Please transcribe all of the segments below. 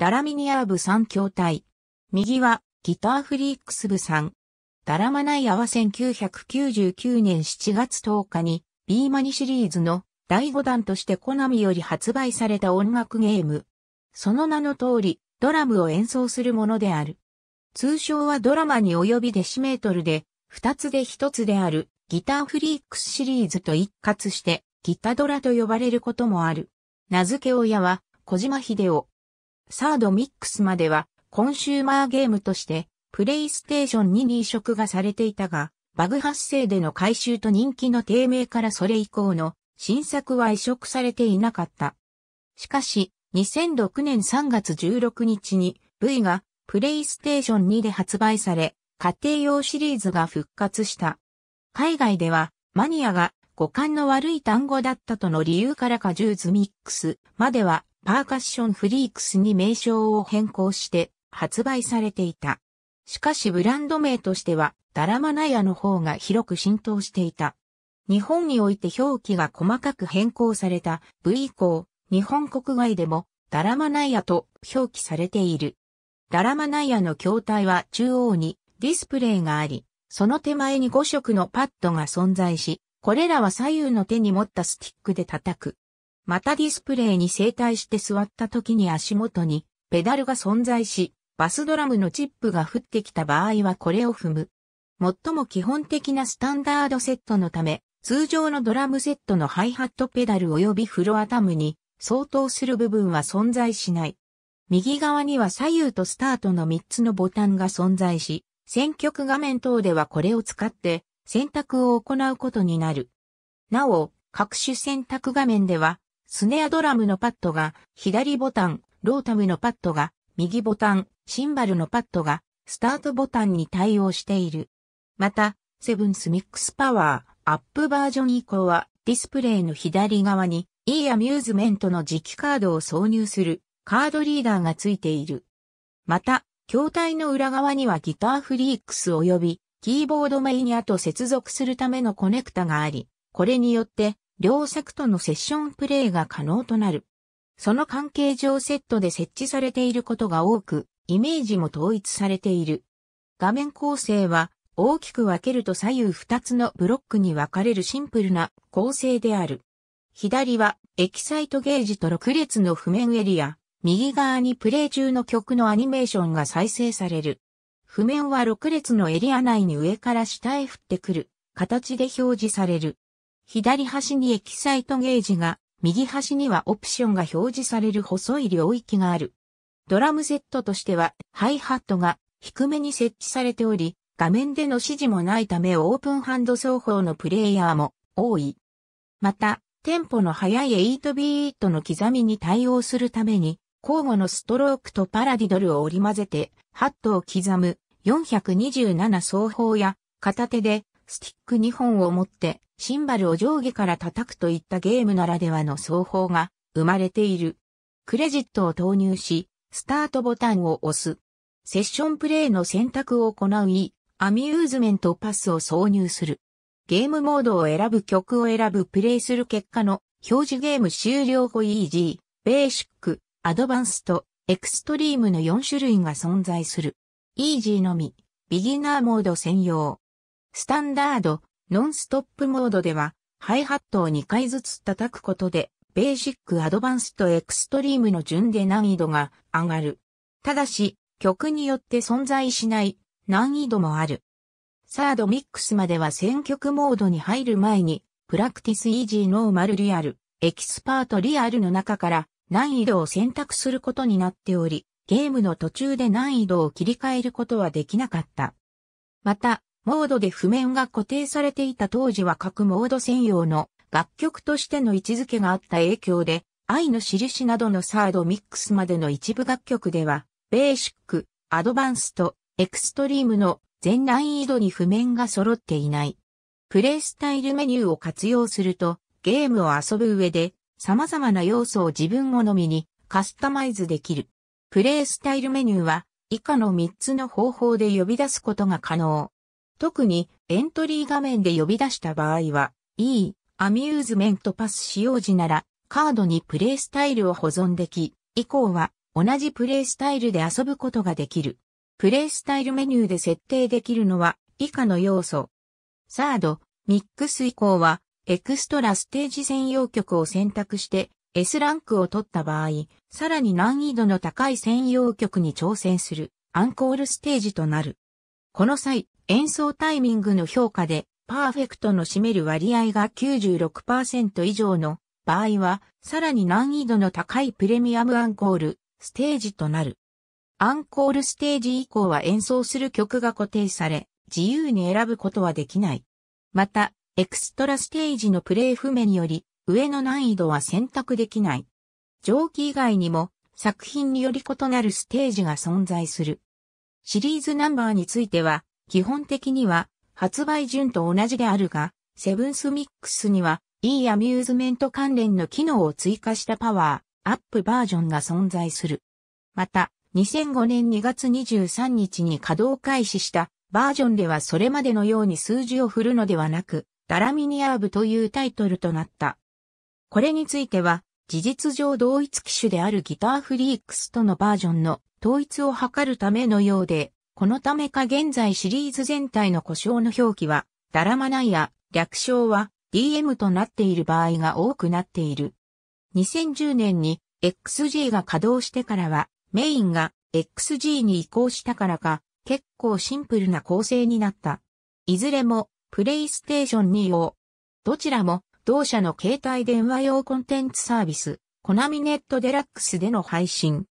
ダラミニアー部3筐体。右はギターフリークス部3。ダラマナイアは1999年7月10日に B マニシリーズの第5弾としてコナミより発売された音楽ゲーム。その名の通り、ドラムを演奏するものである。通称はドラマに及びデシメートルで、二つで一つであるギターフリークスシリーズと一括してギタドラと呼ばれることもある。名付け親は小島秀夫。サードミックスまではコンシューマーゲームとしてプレイステーション2に移植がされていたが、バグ発生での回収と人気の低迷からそれ以降の新作は移植されていなかった。しかし、2006年3月16日に V がプレイステーション2で発売され、家庭用シリーズが復活した。海外ではマニアが語感の悪い単語だったとの理由からかジューズミックスまではパーカッションフリークスに名称を変更して発売されていた。しかしブランド名としてはダラマナヤの方が広く浸透していた。日本において表記が細かく変更された V 以降、日本国外でもダラマナイアと表記されている。ダラマナイアの筐体は中央にディスプレイがあり、その手前に5色のパッドが存在し、これらは左右の手に持ったスティックで叩く。またディスプレイに正対して座った時に足元にペダルが存在し、バスドラムのチップが降ってきた場合はこれを踏む。最も基本的なスタンダードセットのため、通常のドラムセットのハイハットペダル及びフロアタムに相当する部分は存在しない。右側には左右とスタートの3つのボタンが存在し、選曲画面等ではこれを使って選択を行うことになる。なお、各種選択画面では、スネアドラムのパッドが左ボタン、ロータムのパッドが右ボタン、シンバルのパッドがスタートボタンに対応している。また、セブンスミックスパワー、アップバージョン以降はディスプレイの左側に e アミューズメントの磁気カードを挿入するカードリーダーがついている。また、筐体の裏側にはギターフリークス及びキーボードメイニアと接続するためのコネクタがあり、これによって両作とのセッションプレイが可能となる。その関係上セットで設置されていることが多く、イメージも統一されている。画面構成は大きく分けると左右2つのブロックに分かれるシンプルな構成である。左はエキサイトゲージと6列の譜面エリア、右側にプレイ中の曲のアニメーションが再生される。譜面は6列のエリア内に上から下へ降ってくる形で表示される。左端にエキサイトゲージが、右端にはオプションが表示される細い領域がある。ドラムセットとしては、ハイハットが低めに設置されており、画面での指示もないためオープンハンド奏法のプレイヤーも多い。また、テンポの速い8ビートの刻みに対応するために、交互のストロークとパラディドルを織り交ぜて、ハットを刻む427奏法や、片手でスティック2本を持ってシンバルを上下から叩くといったゲームならではの奏法が生まれている。クレジットを投入し、スタートボタンを押す。セッションプレイの選択を行い、アミューズメントパスを挿入する。ゲームモードを選ぶ曲を選ぶプレイする結果の表示ゲーム終了後 EG、ベーシック、アドバンスとエクストリームの4種類が存在する。EG のみ、ビギナーモード専用。スタンダード、ノンストップモードでは、ハイハットを2回ずつ叩くことで、ベーシック、アドバンスとエクストリームの順で難易度が上がる。ただし、曲によって存在しない難易度もある。サードミックスまでは選曲モードに入る前に、プラクティスイージーノーマルリアル、エキスパートリアルの中から難易度を選択することになっており、ゲームの途中で難易度を切り替えることはできなかった。また、モードで譜面が固定されていた当時は各モード専用の楽曲としての位置づけがあった影響で、愛の印などのサードミックスまでの一部楽曲では、ベーシック、アドバンスト、エクストリームの全難易度に譜面が揃っていない。プレイスタイルメニューを活用すると、ゲームを遊ぶ上で様々な要素を自分好みにカスタマイズできる。プレイスタイルメニューは以下の3つの方法で呼び出すことが可能。特にエントリー画面で呼び出した場合は、E、アミューズメントパス使用時ならカードにプレイスタイルを保存でき、以降は同じプレイスタイルで遊ぶことができる。プレイスタイルメニューで設定できるのは以下の要素。サード、ミックス以降はエクストラステージ専用曲を選択して S ランクを取った場合、さらに難易度の高い専用曲に挑戦するアンコールステージとなる。この際、演奏タイミングの評価でパーフェクトの占める割合が96%以上の場合は、さらに難易度の高いプレミアムアンコール、ステージとなる。アンコールステージ以降は演奏する曲が固定され、自由に選ぶことはできない。また、エクストラステージのプレイ不明により、上の難易度は選択できない。上記以外にも、作品により異なるステージが存在する。シリーズナンバーについては、基本的には発売順と同じであるが、セブンスミックスには、いいアミューズメント関連の機能を追加したパワー、アップバージョンが存在する。また、2005年2月23日に稼働開始したバージョンではそれまでのように数字を振るのではなく、ダラミニアーブというタイトルとなった。これについては、事実上同一機種であるギターフリークスとのバージョンの統一を図るためのようで、このためか現在シリーズ全体の故障の表記は、ダラマナイア、略称は DM となっている場合が多くなっている。2010年に XG が稼働してからは、メインが XG に移行したからか、結構シンプルな構成になった。いずれも、プレイステーション2用。どちらも、同社の携帯電話用コンテンツサービス、コナミネットデラックスでの配信。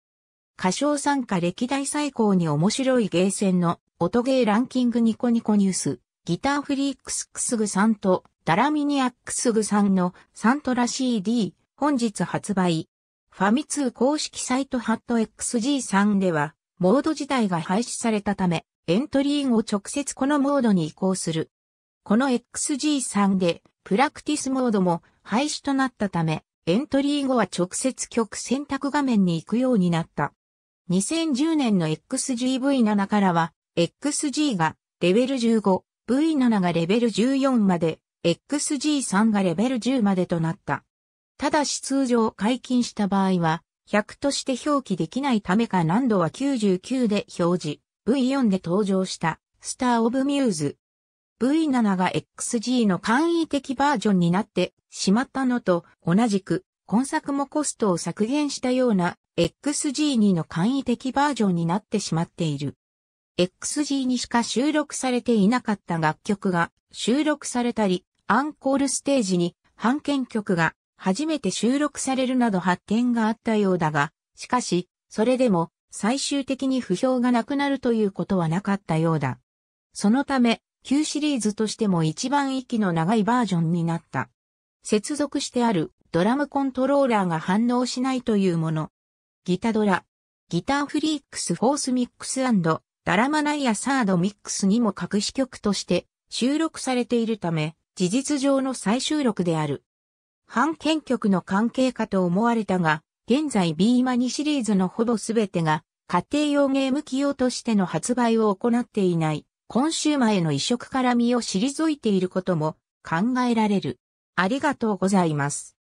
歌唱参加歴代最高に面白いゲーセンの音ゲーランキングニコニコニュース、ギターフリークスクスグさんとダラミニアックスグさんのサントラ CD 本日発売。ファミ通公式サイトハット XG3 ではモード自体が廃止されたためエントリー後直接このモードに移行する。この XG3 でプラクティスモードも廃止となったためエントリー後は直接曲選択画面に行くようになった。2010年の XGV7 からは、XG がレベル15、V7 がレベル14まで、XG3 がレベル10までとなった。ただし通常解禁した場合は、100として表記できないためか難度は99で表示、V4 で登場したスターオブミューズ。V7 が XG の簡易的バージョンになってしまったのと同じく、今作もコストを削減したような XG2 の簡易的バージョンになってしまっている。XG にしか収録されていなかった楽曲が収録されたり、アンコールステージに版権曲が初めて収録されるなど発展があったようだが、しかし、それでも最終的に不評がなくなるということはなかったようだ。そのため、旧シリーズとしても一番息の長いバージョンになった。接続してあるドラムコントローラーが反応しないというもの。ギタドラ、ギターフリークスフォースミックスダラマナイアサードミックスにも隠し曲として収録されているため、事実上の再収録である。版権曲の関係かと思われたが、現在 B マニシリーズのほぼすべてが家庭用ゲーム機用としての発売を行っていない、コンシューマへの移植から身を退いていることも考えられる。ありがとうございます。